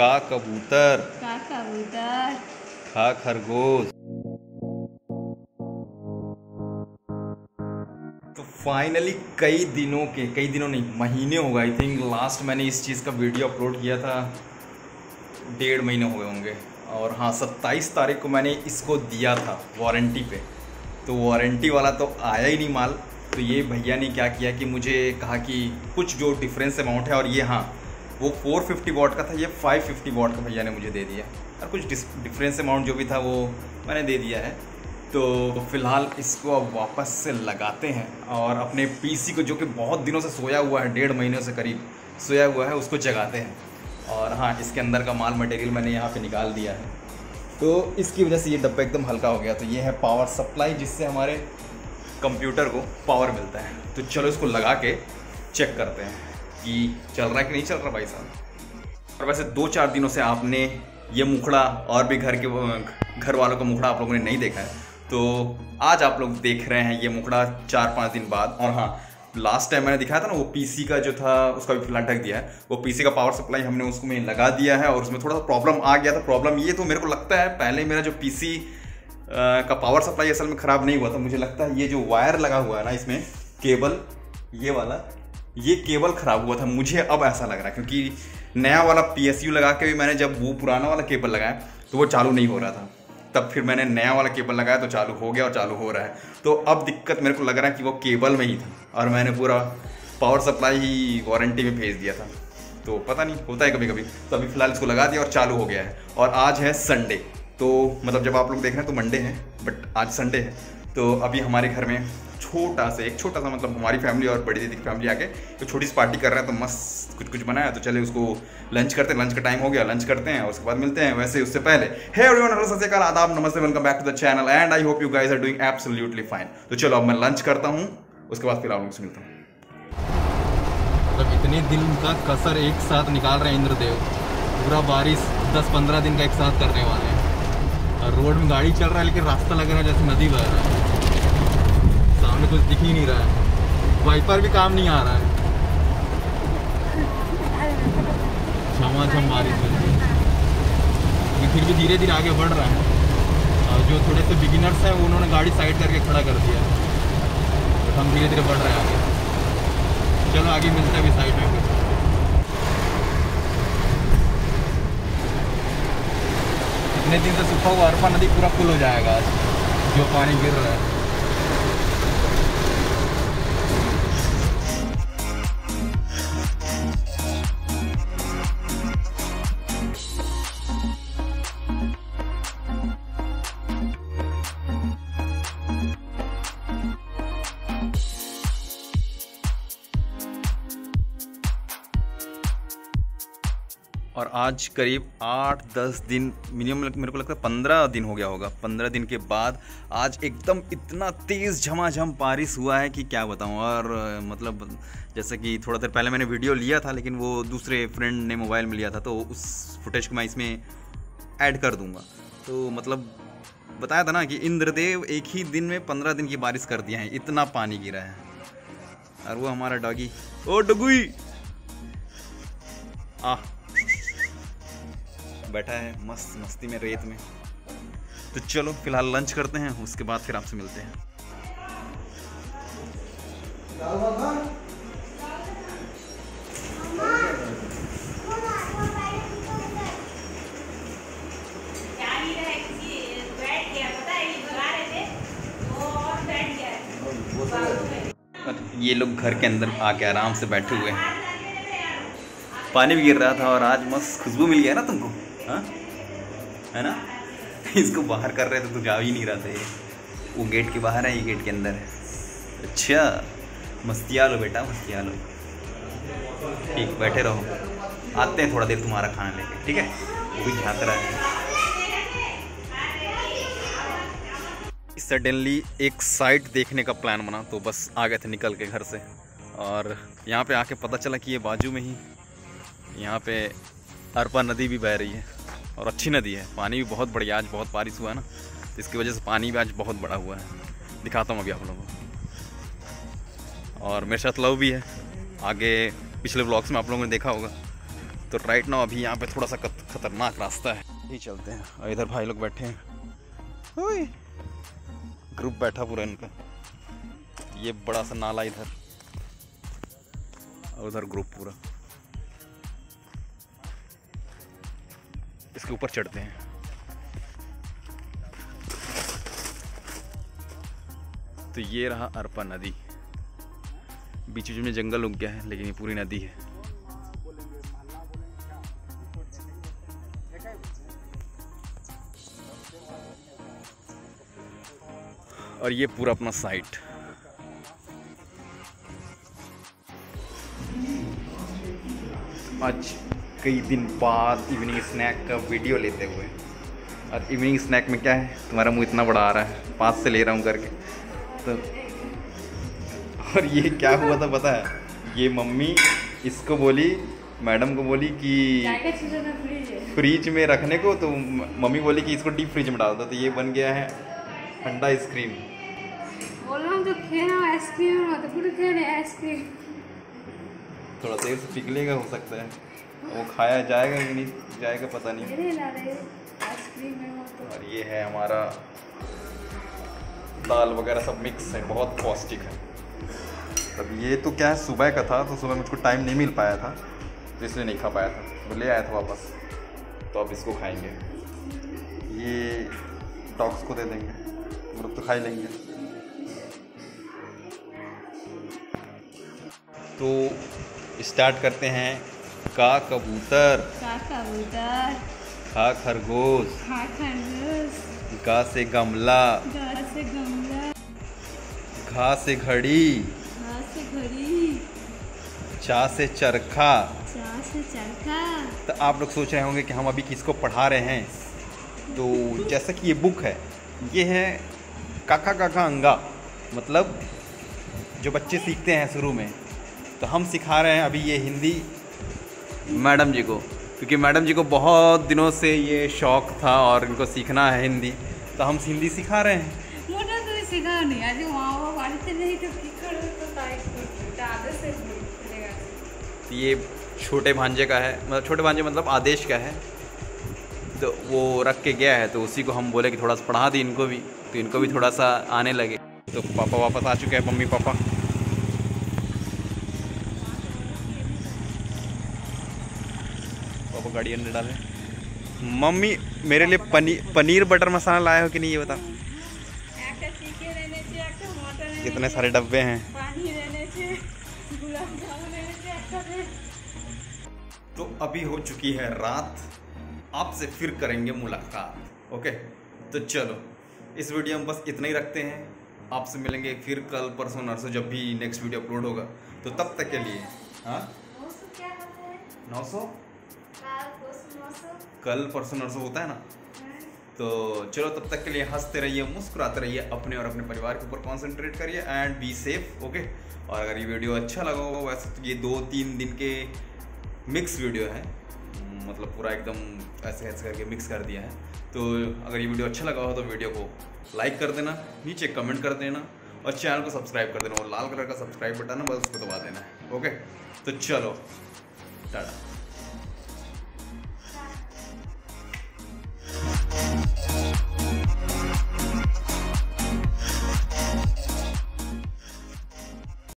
का कबूतर। का कबूतर। खा खरगोश। तो फाइनली कई दिनों के कई दिनों नहीं महीने हो गए आई थिंक लास्ट मैंने इस चीज़ का वीडियो अपलोड किया था डेढ़ महीने हो गए होंगे। और हाँ सत्ताईस तारीख को मैंने इसको दिया था वारंटी पे। तो वारंटी वाला तो आया ही नहीं माल। तो ये भैया ने क्या किया कि मुझे कहा कि कुछ जो डिफरेंस अमाउंट है और ये हाँ वो 450 फिफ्टी वॉट का था, ये 550 फिफ्टी वॉट का भैया ने मुझे दे दिया। और कुछ डिफरेंस अमाउंट जो भी था, वो मैंने दे दिया है। तो फ़िलहाल इसको अब वापस से लगाते हैं और अपने पीसी को, जो कि बहुत दिनों से सोया हुआ है, डेढ़ महीनों से करीब सोया हुआ है, उसको जगाते हैं। और हाँ इसके अंदर का माल मटेरियल मैंने यहाँ पे निकाल दिया है। तो इसकी वजह से ये डब्बा एकदम हल्का हो गया। तो ये है पावर सप्लाई जिससे हमारे कंप्यूटर को पावर मिलता है। तो चलो इसको लगा के चेक करते हैं। कि चल रहा है कि नहीं चल रहा भाई साहब? और वैसे दो चार दिनों से आपने ये मुखड़ा और भी घर के, घर वालों का मुखड़ा आप लोगों ने नहीं देखा है। तो आज आप लोग देख रहे हैं ये मुखड़ा चार पाँच दिन बाद। और हाँ लास्ट टाइम मैंने दिखाया था ना, वो पीसी का जो था, उसका भी फ़िलहाल ढक दिया है। वो पीसी का पावर सप्लाई हमने उसको में लगा दिया है और उसमें थोड़ा सा प्रॉब्लम आ गया था। प्रॉब्लम ये तो मेरे को लगता है, पहले मेरा जो पीसी का पावर सप्लाई असल में ख़राब नहीं हुआ था। मुझे लगता है ये जो वायर लगा हुआ है ना, इसमें केबल ये वाला ये केबल ख़राब हुआ था, मुझे अब ऐसा लग रहा है, क्योंकि नया वाला पीएसयू लगा के भी मैंने जब वो पुराना वाला केबल लगाया तो वो चालू नहीं हो रहा था। तब फिर मैंने नया वाला केबल लगाया तो चालू हो गया और चालू हो रहा है। तो अब दिक्कत मेरे को लग रहा है कि वो केबल में ही था, और मैंने पूरा पावर सप्लाई ही वारंटी में भेज दिया था। तो पता नहीं, होता है कभी कभी तो अभी फ़िलहाल इसको लगा दिया और चालू हो गया है। और आज है संडे तो मतलब जब आप लोग देख रहे हैं तो मंडे है बट आज संडे है। तो अभी हमारे घर में छोटा सा, एक छोटा सा मतलब हमारी फैमिली और बड़ी दीदी की फैमिली आके तो छोटी सी पार्टी कर रहे हैं तो मस्त कुछ कुछ बनाया तो चले उसको लंच करते हैं लंच का टाइम हो गया लंच करते हैं, उसके बाद मिलते हैं, वैसे उससे पहले। हे एवरीवन हेलो सत श्रीकाल, आदाब, नमस्ते welcome back to the channel and I hope you guys are doing absolutely fine तो चलो अब मैं लंच करता हूँ, उसके बाद फिर आप लोगों से मिलता हूँ। मतलब इतने दिन का कसर एक साथ निकाल रहे हैं इंद्रदेव। पूरा बारिश 10-15 दिन का एक साथ करने वाले हैं। रोड में गाड़ी चल रहा है, लेकिन रास्ता लग रहा है जैसे नदी बह रहा है। सामने कुछ दिख ही नहीं रहा है। वाइपर भी काम नहीं आ रहा है। झमाझम बारिश में लेकिन फिर भी धीरे धीरे आगे बढ़ रहा है। और जो थोड़े से बिगिनर्स हैं, उन्होंने गाड़ी साइड करके खड़ा कर दिया तो हम धीरे धीरे बढ़ रहे हैं आगे। चलो, आगे मिलते हैं अभी साइड में। फिर इतने दिन से सूखा हुआ अरपा नदी पूरा फुल हो जाएगा आज, जो पानी गिर रहा है। और आज करीब आठ, दस दिन मिनिमम मेरे को लगता है पंद्रह दिन हो गया होगा। पंद्रह दिन के बाद आज एकदम इतना तेज़ झमाझम बारिश हुआ है कि क्या बताऊँ। और मतलब जैसे कि थोड़ा देर पहले मैंने वीडियो लिया था, लेकिन वो दूसरे फ्रेंड ने मोबाइल में लिया था तो उस फुटेज को मैं इसमें ऐड कर दूँगा। तो मतलब बताया था ना कि इंद्रदेव एक ही दिन में पंद्रह दिन की बारिश कर दिया है। इतना पानी गिरा है। और वो हमारा डॉगी ओ, डगुई! आ बैठा है, मस्त, मस्ती में रेत में। तो चलो, फ़िलहाल लंच करते हैं, उसके बाद फिर आपसे मिलते हैं। ये लोग घर के अंदर आके आराम से बैठे हुए हैं। पानी भी गिर रहा था और आज मस्त खुशबू मिल गया ना तुमको? हाँ? है ना? इसको बाहर कर रहे थे तो जा ही नहीं रहा था ये। वो गेट के बाहर है, ये गेट के अंदर है। अच्छा मस्तिया लो बेटा, मस्तिया लो। ठीक, बैठे रहो। आते हैं थोड़ा देर तुम्हारा खाना लेके, ठीक है? वो भी है। सडनली एक साइट देखने का प्लान बना तो बस आ गए थे निकल के घर से। और यहाँ पे आके पता चला कि ये बाजू में ही यहाँ पे अरपा नदी भी बह रही है। और अच्छी नदी है। पानी भी बहुत बढ़िया आज बहुत बारिश हुआ है ना तो इसकी वजह से पानी भी आज बहुत बड़ा हुआ है। दिखाता हूँ अभी आप लोगों को। और मेरे साथ लव भी है। आगे पिछले ब्लॉग्स में आप लोगों ने देखा होगा। तो राइट नाउ अभी यहाँ पे थोड़ा सा खतरनाक रास्ता है। ही चलते हैं। और इधर भाई लोग बैठे हैं। ग्रुप बैठा पूरा इनका। ये बड़ा सा नाला इधर। और उधर ग्रुप पूरा। इसके ऊपर चढ़ते हैं। तो ये रहा अरपा नदी। बीच बीच में जंगल उग गया है, लेकिन ये पूरी नदी है। और ये पूरा अपना साइट आज कई दिन बाद इवनिंग स्नैक का वीडियो लेते हुए। और इवनिंग स्नैक में क्या है? तुम्हारा मुँह इतना बड़ा आ रहा है। पास से ले रहा हूँ करके। तो और ये क्या हुआ था पता है? ये मम्मी इसको बोली मैडम को बोली कि फ्रिज में रखने को तो मम्मी बोली कि इसको डीप फ्रिज में डाल दो। तो ये बन गया है ठंडा आइसक्रीम आइसक्रीम थोड़ा देर से पिघलेगा हो सकता है। वो खाया जाएगा कि नहीं जाएगा पता नहीं। और ये है हमारा दाल वगैरह सब मिक्स है बहुत पौष्टिक है। तब ये तो क्या है सुबह का था तो सुबह मुझको टाइम नहीं मिल पाया था तो इसलिए नहीं खा पाया था। वो ले आया था वापस तो अब इसको खाएँगे। ये डॉग्स को दे देंगे हम लोग तो खा ही लेंगे। तो स्टार्ट करते हैं। का कबूतर? का कबूतर। खा खरगोश? खा खरगोश। गा से गमला। गा से गमला। घा से घड़ी। घा से घड़ी। चा से चरखा। चा से चरखा। तो आप लोग सोच रहे होंगे कि हम अभी किसको पढ़ा रहे हैं? तो जैसा कि ये बुक है ये है काका काका अंगा। मतलब जो बच्चे सीखते हैं शुरू में। तो हम सिखा रहे हैं अभी ये हिंदी मैडम जी को क्योंकि मैडम जी को बहुत दिनों से ये शौक था और इनको सीखना है हिंदी तो हम हिंदी सिखा रहे हैं। तो ये छोटे भांजे का है मतलब छोटे भांजे मतलब आदेश का है तो वो रख के गया है तो उसी को हम बोले कि थोड़ा सा पढ़ा दी इनको भी तो इनको भी थोड़ा सा आने लगे। तो पापा वापस आ चुके हैं मम्मी पापा। गाड़ी अंदर डाले। मम्मी मेरे लिए पनीर पनीर बटर मसाला लाया हो कि नहीं ये बता। कितने सारे डब्बे हैं। तो अभी हो चुकी है रात। आपसे फिर करेंगे मुलाकात ओके? तो चलो इस वीडियो में बस इतना ही रखते हैं। आपसे मिलेंगे फिर कल परसों नरसों जब भी नेक्स्ट वीडियो अपलोड होगा। तो तब तक के लिए हाँ? नौ सौ? कल परसों नरसों होता है ना? तो चलो, तब तक के लिए हँसते रहिए, मुस्कुराते रहिए अपने और अपने परिवार के ऊपर कॉन्सेंट्रेट करिए एंड बी सेफ़ ओके और अगर ये वीडियो अच्छा लगा हो वैसे तो ये दो तीन दिन के मिक्स वीडियो है। मतलब पूरा एकदम ऐसे ऐसे करके मिक्स कर दिया है। तो अगर ये वीडियो अच्छा लगा हो तो वीडियो को लाइक कर देना, नीचे कमेंट कर देना और चैनल को सब्सक्राइब कर देना और लाल कलर का सब्सक्राइब बटन है, बस उसको दबा देना है ओके तो चलो, टाटा। Yeah.